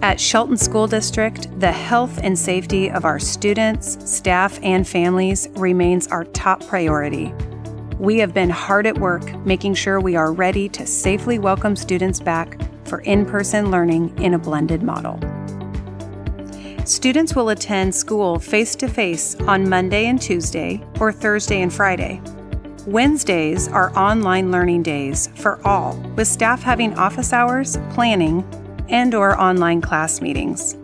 At Shelton School District, the health and safety of our students, staff, and families remains our top priority. We have been hard at work making sure we are ready to safely welcome students back for in person learning in a blended model. Students will attend school face to face on Monday and Tuesday or Thursday and Friday. Wednesdays are online learning days for all, with staff having office hours, planning, and or online class meetings.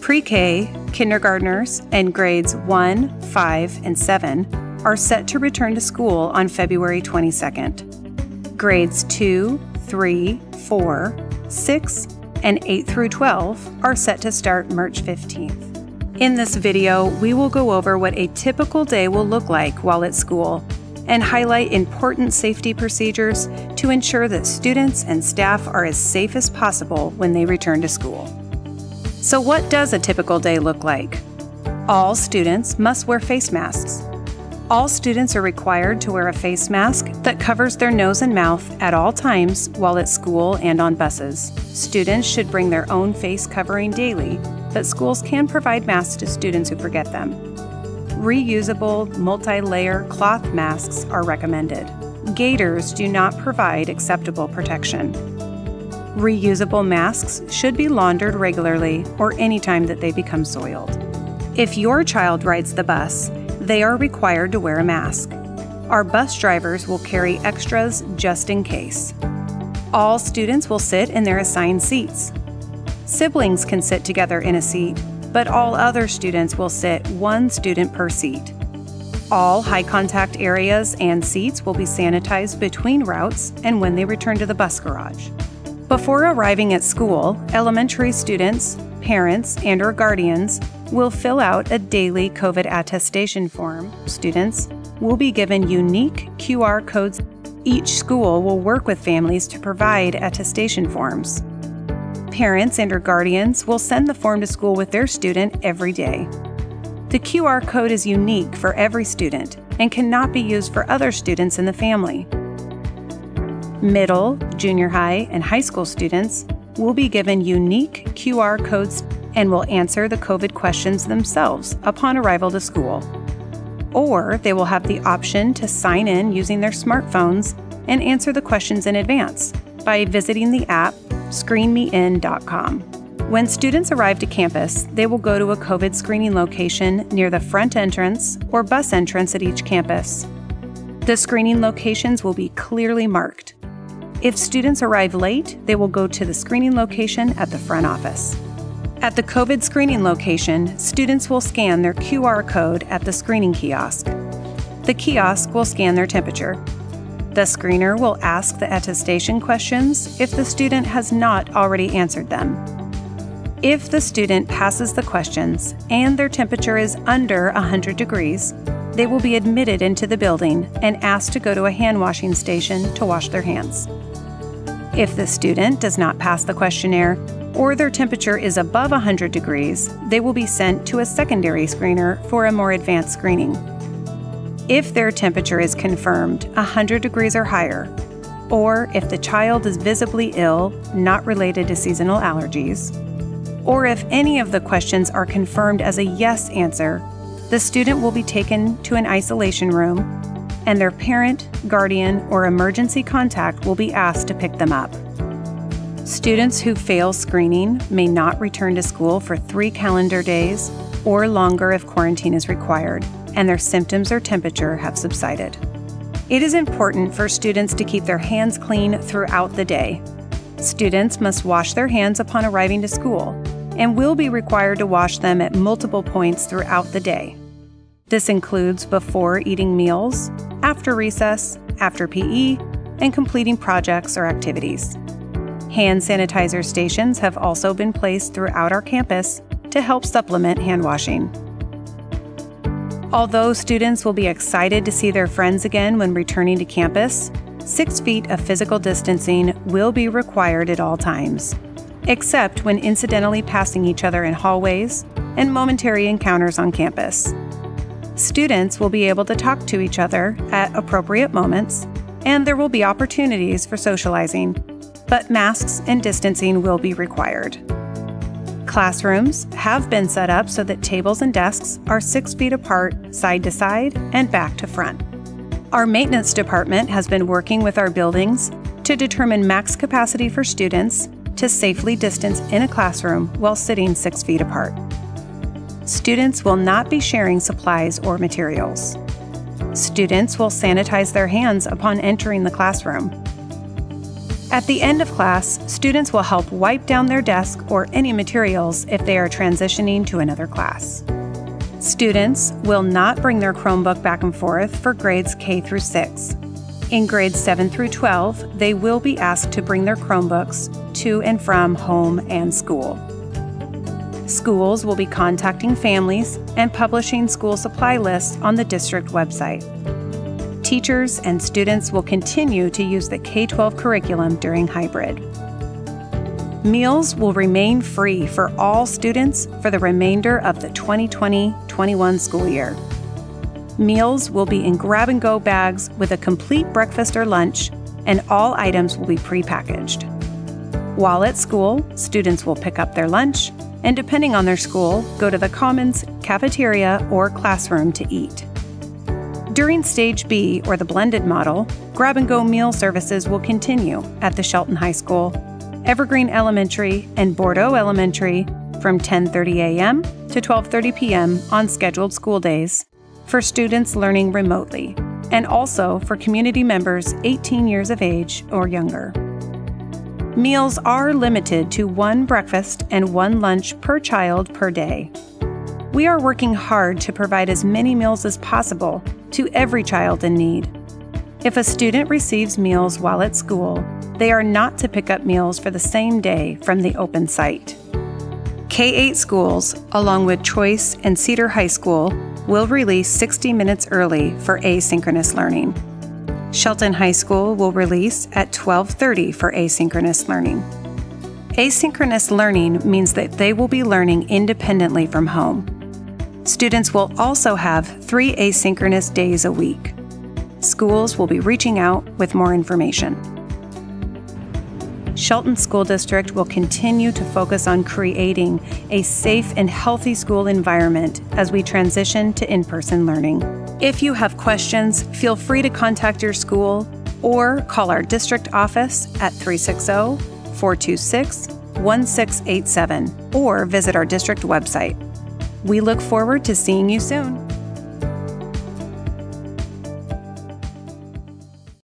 Pre-K, kindergartners, and grades 1, 5, and 7 are set to return to school on February 22nd. Grades 2, 3, 4, 6, and 8 through 12 are set to start March 15th. In this video, we will go over what a typical day will look like while at school and highlight important safety procedures to ensure that students and staff are as safe as possible when they return to school. So, what does a typical day look like? All students must wear face masks. All students are required to wear a face mask that covers their nose and mouth at all times while at school and on buses. Students should bring their own face covering daily, but schools can provide masks to students who forget them reusable multi layer cloth masks are recommended. Gaiters do not provide acceptable protection. Reusable masks should be laundered regularly or anytime that they become soiled. If your child rides the bus, they are required to wear a mask. Our bus drivers will carry extras just in case. All students will sit in their assigned seats. Siblings can sit together in a seat, but all other students will sit one student per seat. All high contact areas and seats will be sanitized between routes and when they return to the bus garage. Before arriving at school, elementary students, parents, and or guardians will fill out a daily COVID attestation form. Students will be given unique QR codes. Each school will work with families to provide attestation forms. Parents and or guardians will send the form to school with their student every day. The QR code is unique for every student and cannot be used for other students in the family. Middle, junior high, and high school students will be given unique QR codes and will answer the COVID questions themselves upon arrival to school. Or they will have the option to sign in using their smartphones and answer the questions in advance by visiting the app screenmein.com. When students arrive to campus, they will go to a COVID screening location near the front entrance or bus entrance at each campus. The screening locations will be clearly marked. If students arrive late, they will go to the screening location at the front office. At the COVID screening location, students will scan their QR code at the screening kiosk. The kiosk will scan their temperature. The screener will ask the attestation questions if the student has not already answered them. If the student passes the questions and their temperature is under 100 degrees, they will be admitted into the building and asked to go to a hand washing station to wash their hands. If the student does not pass the questionnaire or their temperature is above 100 degrees, they will be sent to a secondary screener for a more advanced screening if their temperature is confirmed 100 degrees or higher, or if the child is visibly ill, not related to seasonal allergies, or if any of the questions are confirmed as a yes answer, the student will be taken to an isolation room and their parent, guardian, or emergency contact will be asked to pick them up. Students who fail screening may not return to school for three calendar days or longer if quarantine is required and their symptoms or temperature have subsided. It is important for students to keep their hands clean throughout the day. Students must wash their hands upon arriving to school and will be required to wash them at multiple points throughout the day. This includes before eating meals, after recess, after PE, and completing projects or activities. Hand sanitizer stations have also been placed throughout our campus to help supplement hand washing. Although students will be excited to see their friends again when returning to campus, six feet of physical distancing will be required at all times, except when incidentally passing each other in hallways and momentary encounters on campus. Students will be able to talk to each other at appropriate moments, and there will be opportunities for socializing, but masks and distancing will be required. Classrooms have been set up so that tables and desks are six feet apart, side to side, and back to front. Our maintenance department has been working with our buildings to determine max capacity for students to safely distance in a classroom while sitting six feet apart. Students will not be sharing supplies or materials. Students will sanitize their hands upon entering the classroom. At the end of class, students will help wipe down their desk or any materials if they are transitioning to another class. Students will not bring their Chromebook back and forth for grades K through 6. In grades 7 through 12, they will be asked to bring their Chromebooks to and from home and school. Schools will be contacting families and publishing school supply lists on the district website teachers and students will continue to use the K 12 curriculum during hybrid. Meals will remain free for all students for the remainder of the 2020 21 school year. Meals will be in grab and go bags with a complete breakfast or lunch, and all items will be prepackaged. While at school, students will pick up their lunch and, depending on their school, go to the Commons, cafeteria, or classroom to eat. During Stage B, or the blended model, grab and go meal services will continue at the Shelton High School, Evergreen Elementary, and Bordeaux Elementary from 10:30 a.m. to 12:30 p.m. on scheduled school days for students learning remotely, and also for community members 18 years of age or younger. Meals are limited to one breakfast and one lunch per child per day. We are working hard to provide as many meals as possible to every child in need. If a student receives meals while at school, they are not to pick up meals for the same day from the open site. K 8 schools, along with Choice and Cedar High School, will release 60 minutes early for asynchronous learning. Shelton High School will release at 12:30 for asynchronous learning. Asynchronous learning means that they will be learning independently from home. Students will also have three asynchronous days a week. Schools will be reaching out with more information. Shelton School District will continue to focus on creating a safe and healthy school environment as we transition to in person learning. If you have questions, feel free to contact your school or call our district office at 360 426 1687 or visit our district website. We look forward to seeing you soon.